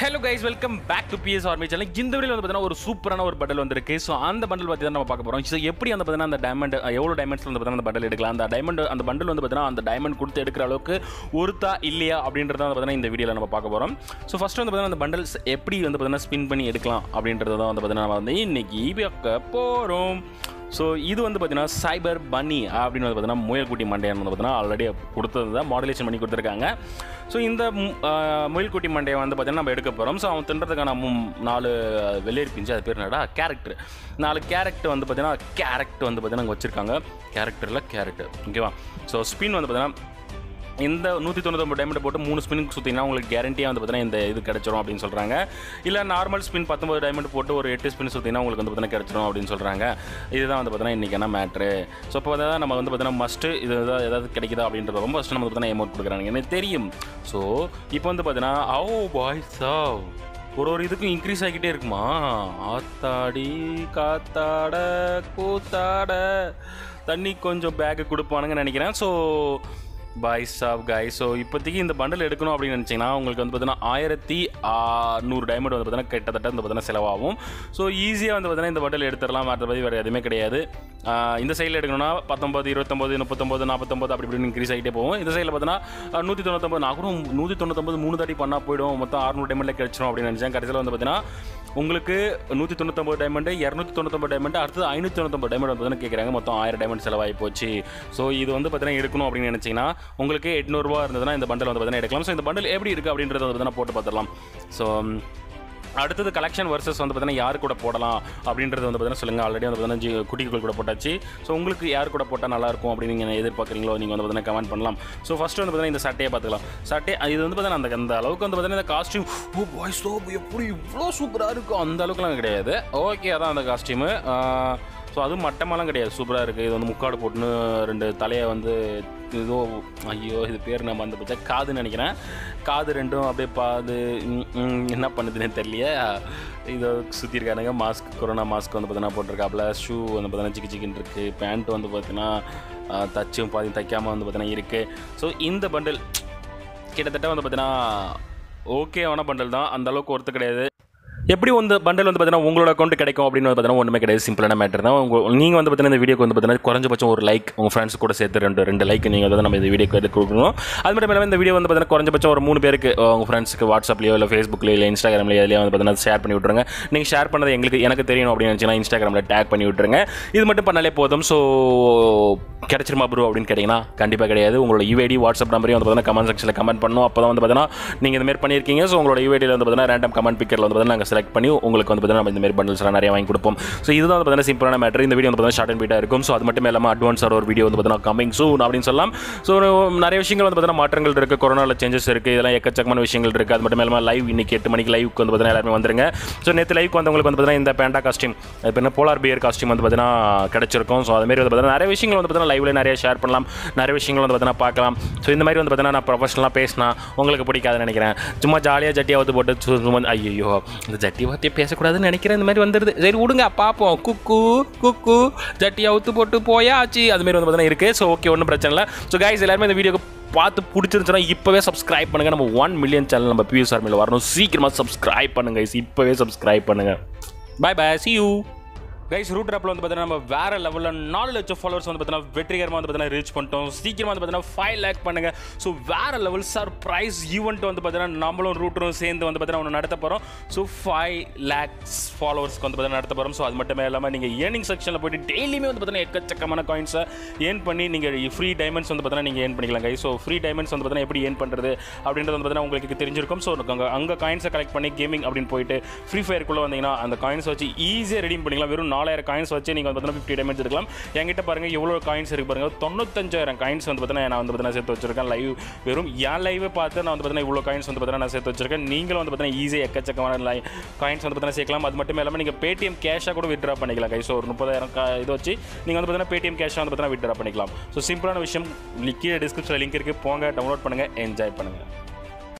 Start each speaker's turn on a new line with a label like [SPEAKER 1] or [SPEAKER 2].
[SPEAKER 1] Hello guys welcome back to P S army channel இந்த video வந்து பார்த்தீங்கன்னா ஒரு சூப்பரான ஒரு பண்டல் வந்திருக்கு. ஸோ அந்த பண்டல் பற்றி தான் நம்ம பார்க்க போகிறோம் ஸோ எப்படி அந்த பார்த்தீங்கன்னா அந்த டைமண்ட் எவ்வளோ டைமண்ட்ஸ் வந்து பார்த்தீங்கன்னா அந்த பண்டல் எடுக்கலாம்? அந்த டைமண்ட் அந்த பண்டல் வந்து பார்த்தீங்கன்னா அந்த டைமண்ட் கொடுத்து எடுக்கிற அளவுக்கு ஒருத்தா இல்லையா அப்படின்றத வந்து பார்த்தீங்கன்னா இந்த வீடியோவில் நம்ம பார்க்க போகிறோம் ஸோ ஃபஸ்ட்டு வந்து பார்த்தீங்கன்னா அந்த பண்டல்ஸ் எப்படி வந்து பார்த்தீங்கன்னா ஸ்பின் பண்ணி எடுக்கலாம் அப்படின்றத தான் வந்து பார்த்தீங்கன்னா நம்ம வந்து இன்னைக்கு போகிறோம் ஸோ இது வந்து பார்த்தீங்கன்னா சைபர் பன்னி அப்படின்னு வந்து பார்த்தீங்கன்னா முயல்குட்டி மண்டையன் வந்து பார்த்தீங்கன்னா ஆல்ரெடி கொடுத்தது தான் மாடுலேஷன் பண்ணி கொடுத்துருக்காங்க. ஸோ இந்த மு- முயல்குட்டி மண்டையை வந்து பார்த்தீங்கன்னா நம்ம எடுக்க போகிறோம் ஸோ அவன் தின்றதுக்கான நாலு வெள்ளேரி பிஞ்சு அது பேர் என்னடா? கேரக்டர் நாலு கேரக்டர் வந்து பார்த்தீங்கன்னா கேரக்டர் வந்து பார்த்தீங்கன்னா அங்கே வச்சுருக்காங்க. கேரக்டரில் கேரக்டர் ஓகேவா ஸோ ஸ்பின் வந்து பார்த்தீங்கன்னா இந்த நூற்றி தொண்ணூத்தொம்பது டைமண்ட் போட்டு மூணு ஸ்பின் சுற்றிங்கன்னா உங்களுக்கு கேரண்டியாக வந்து பார்த்தீங்கன்னா இந்த இது கிடச்சிரும் அப்படின்னு சொல்கிறாங்க இல்லை நார்மல் ஸ்பின் பத்தொம்பது டைமண்ட் போட்டு ஒரு எட்டு ஸ்பின் சுற்றினா உங்களுக்கு வந்து பார்த்தீங்கன்னா கிடச்சிரும் அப்படின்னு சொல்கிறாங்க இதுதான் வந்து பார்த்தீங்கன்னா இன்றைக்கான மேட்ரு ஸோ இப்போ வந்து நம்ம வந்து பார்த்தீங்கன்னா மஸ்ட்டு இது ஏதாவது ஏதாவது கிடைக்குதா அப்படின்றது ரொம்ப ஃபஸ்ட்டு நம்ம பார்த்தீங்கன்னா எமௌண்ட் கொடுக்குறாங்க எனக்கு தெரியும். ஸோ இப்போ வந்து பார்த்தீங்கன்னா ஓ பாய் சா ஒரு ஒரு இதுக்கும் இன்க்ரீஸ் ஆகிக்கிட்டே இருக்குமா? ஆத்தாடி காத்தாட கூத்தாட. தண்ணி கொஞ்சம் பேக்கு கொடுப்பானுங்கன்னு நினைக்கிறேன். ஸோ பாய் ஸ்டாப் காய் ஸோ இப்போதைக்கு இந்த பண்டல் எடுக்கணும் அப்படின்னு நினச்சிங்கன்னா உங்களுக்கு வந்து பார்த்தீங்கன்னா ஆயிரத்தி நூறு டைமண்ட் வந்து பார்த்தீங்கன்னா கிட்டத்தட்ட வந்து பார்த்தீங்கன்னா செலவாகும். ஸோ ஈஸியாக வந்து பார்த்தீங்கன்னா இந்த பண்டல் எடுத்துடலாம். மற்றபடி வேறு எதுவுமே கிடையாது. இந்த சைடில் எடுக்கணும்னா பத்தொம்பது இருபத்தொம்பது முப்பத்தொம்பது நாற்பத்தொம்பது அப்படி இப்படின்னு இன்க்ரீஸ் ஆகிட்டே போகும். இந்த சைடில் பார்த்தீங்கன்னா நூற்றி தொண்ணூத்தொம்பது நான் கூட நூற்றி தொண்ணூத்தொம்பது மூணு தாட்டி பண்ணால் போயிடும். மொத்தம் அறுநூறு டைமண்டில் கிடச்சிரும் அப்படின்னு நினச்சேன். கடைசியில் வந்து பார்த்தீங்கன்னா உங்களுக்கு நூற்றி தொண்ணூத்தொம்பது டைமண்டு இரநூத்தி தொண்ணூத்தொம்பது டைமண்டு அடுத்து ஐநூற்றி தொண்ணூத்தொம்பது டைமண்ட் வந்து கேட்குறாங்க மொத்தம் ஆயிரம் டைமண்ட் செலவாகி போச்சு. ஸோ இது வந்து பார்த்தீங்கன்னா எடுக்கணும் அப்படின்னு நினச்சிங்கன்னா உங்களுக்கு எட்நூறுபா இருந்ததுன்னா இந்த பண்டில் வந்து பார்த்தீங்கன்னா எடுக்கலாம். ஸோ இந்த பண்டில் எப்படி இருக்குது அப்படின்றத வந்து பார்த்தீங்கன்னா போட்டு பார்த்துடலாம். ஸோ அடுத்தது கலெக்ஷன் வர்சஸ் வந்து பார்த்தீங்கன்னா யார் கூட போடலாம் அப்படின்றது வந்து பார்த்தீங்கன்னா சொல்லுங்கள் ஆல்ரெடி வந்து பார்த்தீங்கன்னா குட்டி குட்டிகள் கூட போட்டாச்சு. ஸோ உங்களுக்கு யார் கூட போட்டால் நல்லாயிருக்கும் அப்படின்னு நீங்கள் எதிர்பார்க்குறீங்களோ நீங்கள் வந்து பார்த்தீங்கன்னா கமெண்ட் பண்ணலாம். ஸோ ஃபஸ்ட்டு வந்து பார்த்தீங்கன்னா இந்த சட்டையை பார்த்துக்கலாம். சட்டை இது வந்து பார்த்தீங்கன்னா அந்த அந்த அளவுக்கு வந்து பார்த்தீங்கன்னா இந்த காஸ்டியூம் ஓ பாய்ஸ் ஓ எப்படி இவ்வளோ சூப்பராக இருக்கும் அந்த அளவுக்குலாம் கிடையாது. ஓகே அதான் அந்த காஸ்டியூமு ஸோ அதுவும் மட்டமெல்லாம் கிடையாது. சூப்பராக இருக்குது இது வந்து முக்காடு போட்டுன்னு ரெண்டு தலையை வந்து ஏதோ ஐயோ இது பேர் நம்ம வந்து பச்சா. காதுன்னு நினைக்கிறேன். காது ரெண்டும் அப்படியே பாது என்ன பண்ணுதுன்னு தெரியலையே. இதை சுற்றி இருக்கானுங்க. மாஸ்க் கொரோனா மாஸ்க் வந்து பார்த்தீங்கன்னா போட்டிருக்காப்புல. ஷூ வந்து பார்த்தீங்கன்னா சிக்கி சிக்கன் இருக்குது பேண்ட் வந்து பார்த்தீங்கன்னா தச்சும் பாதி தைக்காமல் வந்து பார்த்தீங்கன்னா இருக்குது ஸோ இந்த பண்டில் கிட்டத்தட்ட வந்து பார்த்தீங்கன்னா ஓகேவான பண்டல் தான். அந்தளவுக்கு ஒர்த்து கிடையாது. எப்படி வந்து பண்டல் வந்து பார்த்தீங்கன்னா உங்களோட அக்கௌண்ட் கிடைக்கும் அப்படின்னு வந்து பார்த்தீங்கன்னா ஒன்றுமே கிடையாது சிம்பிளான மேட்டர் தான் உங்கள் நீங்கள் வந்து பார்த்தீங்கன்னா இந்த வீடியோக்கு வந்து பார்த்தீங்கன்னா குறைஞ்சபட்சம் ஒரு லைக் உங்கள் ஃப்ரெண்ட்ஸ் கூட சேர்த்து ரெண்டு ரெண்டு லைக் நீங்கள் வந்து நம்ம இந்த வீடியோக்கு எடுத்து கொடுக்கணும் அது மட்டும் இல்லாமல் இந்த வீடியோ வந்து பார்த்தீங்கன்னா குறைஞ்சபட்சம் ஒரு மூணு பேருக்கு உங்கள் ஃப்ரெண்ட்ஸுக்கு வாட்ஸ்அப்லையோ இல்லை ஃபேஸ்புக்லையோ இல்லை இன்ஸ்டாகிராம்லையோ எதுலையோ வந்து பார்த்தீங்கன்னா ஷேர் பண்ணி விட்ருங்க நீங்கள் ஷேர் பண்ணது எங்களுக்கு எனக்கு தெரியணும் அப்படின்னு நினச்சிங்கன்னா இன்ஸ்டாகிராமில் டேக் பண்ணி விட்ருங்க இது மட்டும் பண்ணாலே போதும் ஸோ கிடைச்சிருமா ப்ரோ அப்படின்னு கேட்டிங்கன்னா கண்டிப்பாக கிடையாது உங்களோட யூஐடி வாட்ஸ்அப் நம்பரையும் வந்து பார்த்தீங்கன்னா கமெண்ட் செக்ஷனில் கமெண்ட் பண்ணணும் அப்போ தான் வந்து பார்த்தீங்கன்னா நீங்கள் இந்த மாதிரி பண்ணியிருக்கீங்க ஸோ உங்களோட யூஐடியில் வந்து பார்த்தீங்கன்னா ரேண்டம் கமெண்ட் பிக்கரில் வந்து பார்த்தீங்கன்னா நாங்கள் செலக்ட் பண்ணி உங்களுக்கு வந்து பார்த்தீங்கன்னா நம்ம இந்த மாதிரி bundles நிறைய வாங்கி கொடுப்போம் ஸோ இதுதான் வந்து பார்த்தீங்கன்னா சிம்பிளான மேட்டர் இந்த வீடியோ வந்து பார்த்தீங்கன்னா ஷார்ட் அண்ட் பீட்டாக இருக்கும் ஸோ அது மட்டும் இல்லாமல் அட்வான்ஸாக ஒரு வீடியோ வந்து பார்த்தீங்கன்னா கமிங் சூன் அப்படின்னு சொல்லலாம் ஸோ நிறைய விஷயங்கள் வந்து பார்த்தீங்கன்னா மாற்றங்கள் இருக்குது கொரோனாவில் சேஞ்சஸ் இருக்குது இதெல்லாம் எக்கச்சக்கமான விஷயங்கள் இருக்குது அது மட்டும் இல்லாமல் லைவ் இன்னைக்கு எட்டு மணிக்கு லைவுக்கு வந்து பார்த்தீங்கன்னா எல்லாருமே வந்துருங்க ஸோ நேற்று லைவுக்கு வந்தவங்களுக்கு வந்து பார்த்தீங்கன்னா இந்த பேண்டா காஸ்டியூம் இப்போ என்ன போலார் பியர் காஸ்டியூம் வந்து பார்த்தீங்கன்னா கிடச்சிருக்கும் ஸோ அது மாதிரி வந்து பார்த்தீங்கன்னா நிறைய விஷயங்கள் வந்து பார்த்தீங்கன்னா லைவ்ல நிறைய ஷேர் பண்ணலாம் நிறைய விஷயங்கள் வந்து பார்த்தீங்கன்னா பார்க்கலாம் ஸோ இந்த மாதிரி வந்து பார்த்தீங்கன்னா நான் ப்ரொஃபஷனலாக பேசினா உங்களுக்கு பிடிக்காதுன்னு நினைக்கிறேன் சும்மா ஜாலியாக ஜட்டியாக வந்து போட்டு சும்மா ஐயோ இந்த ஜட்டி பற்றி பேசக்கூடாதுன்னு நினைக்கிறேன். இந்த மாதிரி வந்துடுது சரி விடுங்க. பார்ப்போம். குக்கு குக்கு. ஜட்டியை அவுத்து போட்டு போயாச்சு. அது மாதிரி வந்து பார்த்தீங்கன்னா இருக்குது ஸோ ஓகே ஒன்றும் பிரச்சனை இல்லை. ஸோ கைஸ் எல்லாருமே இந்த வீடியோக்கு பார்த்து பிடிச்சிருந்துச்சுன்னா இப்போவே சப்ஸ்கிரைப் பண்ணுங்கள் நம்ம ஒன் மில்லியன் சேனல் நம்ம பியூஸ் ஆர்மியில் வரணும். சீக்கிரமாக சப்ஸ்கிரைப் பண்ணுங்கள் கைஸ் இப்போவே சப்ஸ்கிரைப் பண்ணுங்கள் bye bye see you guys root ஆப்பில் வந்து பார்த்தீங்கன்னா நம்ம வேற லெவலில் நாலு லட்சம் ஃபாலோவர்ஸ் வந்து பார்த்தீங்கன்னா வெற்றிகரமாக வந்து பார்த்தீங்கன்னா ரீச் பண்ணிட்டோம் சீக்கிரமாக வந்து பார்த்தீங்கன்னா ஃபைவ் லேக் பண்ணுங்க ஸோ வேற லெவல் சர்ப்ரைஸ் ஈவெண்ட் வந்து பார்த்தீங்கன்னா நம்மளும் ரூட்டரும் சேர்ந்து வந்து பார்த்தீங்கன்னா ஒன்று நடத்த போகிறோம் ஸோ ஃபைவ் லேக்ஸ் ஃபாலோவர்ஸ்க்கு வந்து பார்த்தீங்கன்னா நடத்த போகிறோம் ஸோ அது மட்டுமே இல்லாமல் நீங்கள் ஏர்னிங் செக்ஷனில் போயிட்டு டெய்லியுமே வந்து பார்த்தீங்கன்னா எக்கச்சக்கமான காயின்ஸை ஏர்ன் பண்ணி நீங்கள் ஃப்ரீ டைமண்ட்ஸ் வந்து பார்த்தீங்கன்னா நீங்கள் ஏர்ன் பண்ணிக்கலாம் கைஸ் ஸோ ஃப்ரீ டைமண்ட்ஸ் வந்து பார்த்தீங்கன்னா எப்படி ஏர்ன் பண்ணுறது அப்படின்றது வந்து பார்த்தீங்கன்னா உங்களுக்கு தெரிஞ்சிருக்கும் ஸோ அங்கே அங்கே காயின்ஸை கலெக்ட் பண்ணி கேமிங் அப்படின்னு போயிட்டு ஃப்ரீ ஃபயருக்குள்ளே வந்தீங்கன்னா அந்த காயின்ஸை வச்சு ஈஸியாக ரெடீம் பண்ணிக்கலாம் வெறும் நாலாயிரம் காயின்ஸ் வச்சு நீங்கள் வந்து பார்த்தீங்கன்னா ஃபிஃப்டி டேமேஜ் எடுக்கலாம். என்கிட்ட பாருங்கள் எவ்வளோ காயின்ஸ் இருக்கு பாருங்கள் தொண்ணூத்தஞ்சாயிரம் காயின்ஸ் வந்து பார்த்தீங்கன்னா நான் வந்து பார்த்தீங்கன்னா சேர்த்து வச்சிருக்கேன் லைவ் வெறும். என் லைவை பார்த்து நான் வந்து பார்த்தீங்கன்னா இவ்வளோ காயின்ஸ் வந்து பார்த்தீங்கன்னா நான் சேர்த்து வச்சிருக்கேன். நீங்களும் வந்து பார்த்தீங்கன்னா ஈஸியாக எக்கச்சக்கமான லை காயின்ஸ் வந்து பார்த்தீங்கன்னா சேர்க்கலாம். அது மட்டும் இல்லாமல் நீங்கள் பேடிஎம் கேஷாக கூட விட்ரா பண்ணிக்கலாம் கைஸ் ஒரு முப்பதாயிரம் கா இது வச்சு நீங்கள் வந்து பார்த்தீங்கன்னா பேடிஎம் கேஷாக வந்து பார்த்தீங்கன்னா விட்ரா பண்ணிக்கலாம். ஸோ சிம்பிளான விஷயம். கீழே டிஸ்கிரிப்ஷனில் லிங்க் இருக்குது போங்க டவுன்லோட் பண்ணுங்கள் என்ஜாய் பண்ணுங்கள்